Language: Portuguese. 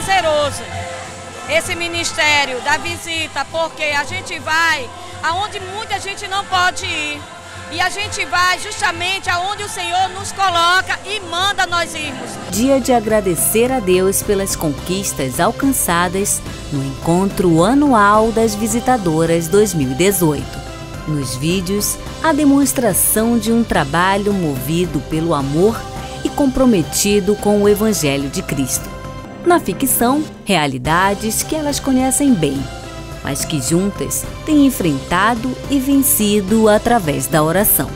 poderoso esse ministério da visita, porque a gente vai aonde muita gente não pode ir. E a gente vai justamente aonde o Senhor nos coloca e manda nós irmos. Dia de agradecer a Deus pelas conquistas alcançadas no encontro anual das visitadoras 2018. Nos vídeos, a demonstração de um trabalho movido pelo amor e comprometido com o Evangelho de Cristo. Na ficção, realidades que elas conhecem bem mas que juntas têm enfrentado e vencido através da oração.